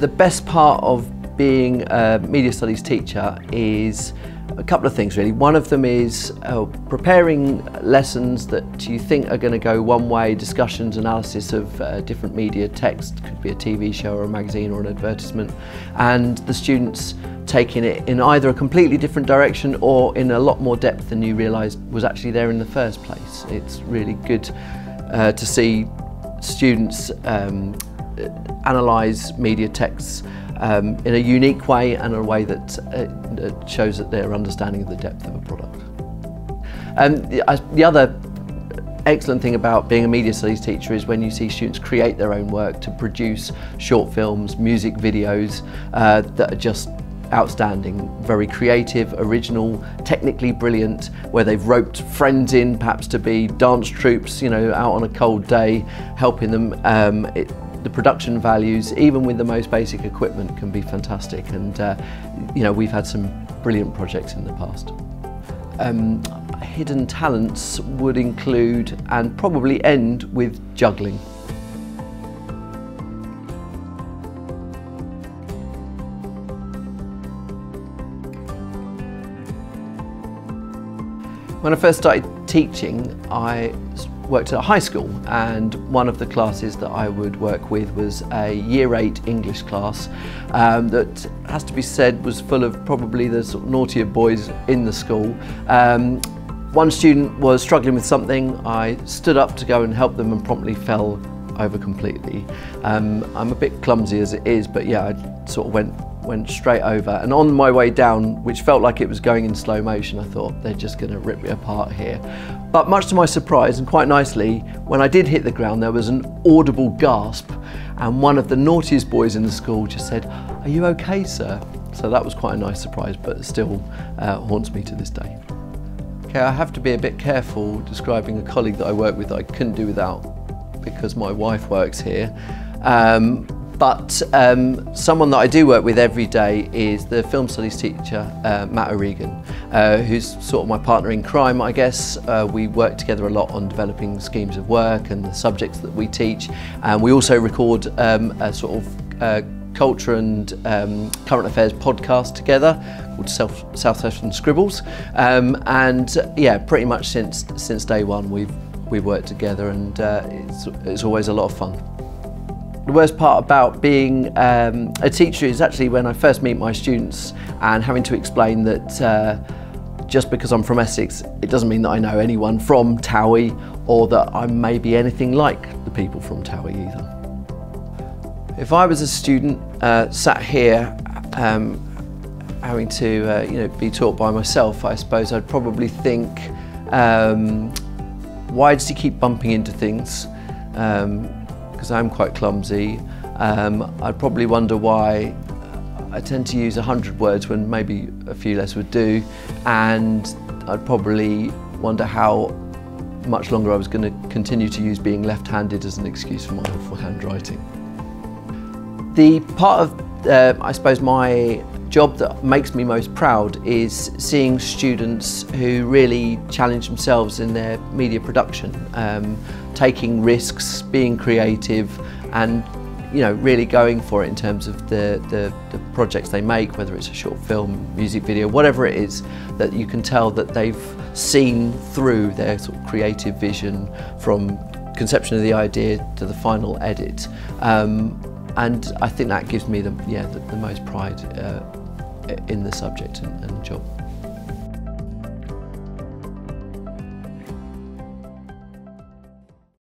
The best part of being a media studies teacher is a couple of things really. One of them is uh, preparing lessons that you think are going to go one way, discussions, analysis of uh, different media text, could be a TV show or a magazine or an advertisement, and the students taking it in either a completely different direction or in a lot more depth than you realised was actually there in the first place. It's really good uh, to see students um, analyse media texts um, in a unique way and a way that uh, shows that their understanding of the depth of a product. And um, the, the other excellent thing about being a media studies teacher is when you see students create their own work to produce short films, music videos uh, that are just outstanding, very creative, original, technically brilliant, where they've roped friends in perhaps to be dance troupes, you know, out on a cold day, helping them. Um, it, the production values, even with the most basic equipment, can be fantastic. And uh, you know, we've had some brilliant projects in the past. Um, hidden talents would include and probably end with juggling. When I first started teaching, I worked at a high school and one of the classes that I would work with was a year eight English class um, that has to be said was full of probably the sort of naughtier boys in the school. Um, one student was struggling with something, I stood up to go and help them and promptly fell over completely. Um, I'm a bit clumsy as it is, but yeah, I sort of went went straight over. And on my way down which felt like it was going in slow motion I thought they're just going to rip me apart here. But much to my surprise and quite nicely when I did hit the ground there was an audible gasp and one of the naughtiest boys in the school just said are you okay sir? So that was quite a nice surprise but still uh, haunts me to this day. Okay I have to be a bit careful describing a colleague that I work with that I couldn't do without because my wife works here. Um, but um, someone that I do work with every day is the film studies teacher, uh, Matt O'Regan, uh, who's sort of my partner in crime, I guess. Uh, we work together a lot on developing schemes of work and the subjects that we teach. And we also record um, a sort of uh, culture and um, current affairs podcast together called South, South Sefton Scribbles. Um, and yeah, pretty much since since day one we've we've worked together and uh, it's, it's always a lot of fun. The worst part about being um, a teacher is actually when I first meet my students and having to explain that uh, just because I'm from Essex, it doesn't mean that I know anyone from Towie or that I'm maybe anything like the people from Towie either. If I was a student uh, sat here um, having to uh, you know, be taught by myself, I suppose I'd probably think, um, why does he keep bumping into things? Um, because I'm quite clumsy. Um, I'd probably wonder why I tend to use 100 words when maybe a few less would do and I'd probably wonder how much longer I was going to continue to use being left-handed as an excuse for my awful handwriting. The part of, uh, I suppose, my job that makes me most proud is seeing students who really challenge themselves in their media production, um, taking risks, being creative and you know, really going for it in terms of the, the, the, projects they make, whether it's a short film, music video, whatever it is, that you can tell that they've seen through their sort of creative vision from conception of the idea to the final edit. Um, and I think that gives me the, yeah, the, the most pride uh, in the subject and, and job.